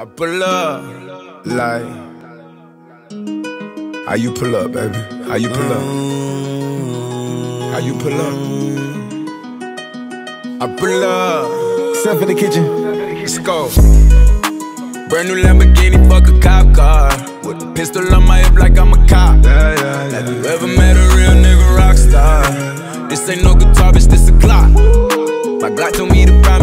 I pull up like how you pull up, baby? How you pull up? How you pull up? I pull up. Step in the kitchen. Let's go. Brand new Lamborghini, fuck a cop car. With a pistol on my hip like I'm a cop. Yeah, yeah, yeah. Have you ever met a real nigga rock star? This ain't no guitar, bitch, this a Glock. My Glock told me to promise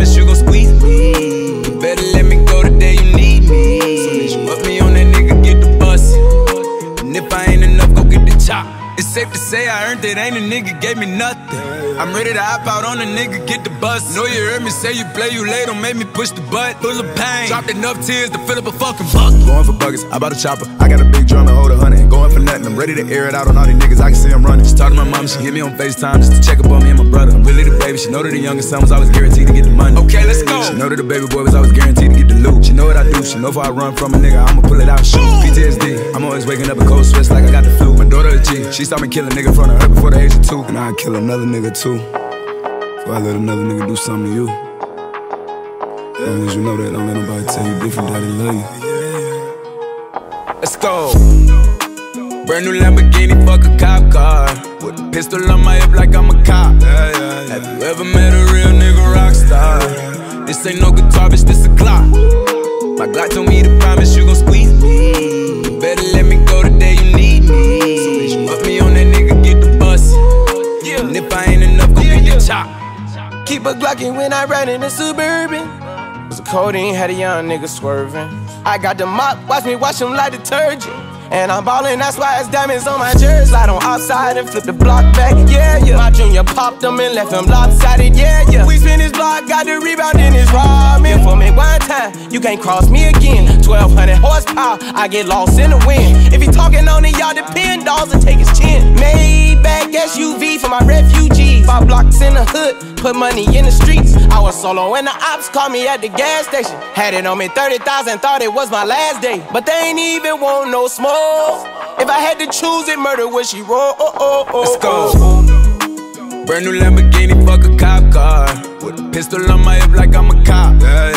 ain't enough, go get the chop. It's safe to say I earned it, ain't a nigga gave me nothing. I'm ready to hop out on a nigga, get the bus. Know you heard me say you play, you late, don't make me push the butt. Full of pain, dropped enough tears to fill up a fucking bucket. Going for buckets, I bought a chopper. I got a big drum and hold a hundred. Going for nothing, I'm ready to air it out on all these niggas. I can see I'm running. She talked to my mom, she hit me on FaceTime just to check up on me and my brother. I'm really the baby, she know that the youngest son was always guaranteed to get the money. Okay, let's go. She know that the baby boy was always guaranteed to get the loot. She know what I do, she know if I run from a nigga, I'ma pull it out shoot. PTSD, I'm always waking up in cold sweats like I got the flu. My daughter a G, she saw me kill a nigga in front of her before the age of two. And I'd kill another nigga too. Before I let another nigga do something to you. As long as you know that, don't let nobody tell you different that they love you. Let's go. Brand new Lamborghini, fuck a cop car. With a pistol on my hip like I'm a cop. Have you ever met a real nigga rock star? This ain't no guitar, bitch, this a Glock. My Glock told me to promise you gon' squeeze me. You better let me go the day you need Keep a Glockin' when I ride in the Suburban. Was a codeine, had a young nigga swerving. I got the mop, watch me wash him like detergent. And I'm ballin', that's why it's diamonds on my jersey. Slide on outside and flip the block back, yeah, yeah. My junior popped him and left him lopsided, yeah, yeah. We spin his block, got the rebound in his ramen. For me one time, you can't cross me again. 1200 horsepower, I get lost in the wind. If he talking on it, y'all depend, dolls and take his chin. Maybach SUV for my refugees. Hood, put money in the streets. I was solo when the ops called me at the gas station. Had it on me 30,000, thought it was my last day. But they ain't even want no smoke. If I had to choose it, murder would she roll? Oh, oh, oh, Let's go. oh. Brand new Lamborghini, fuck a cop car. With a pistol on my hip like I'm a cop. Yeah,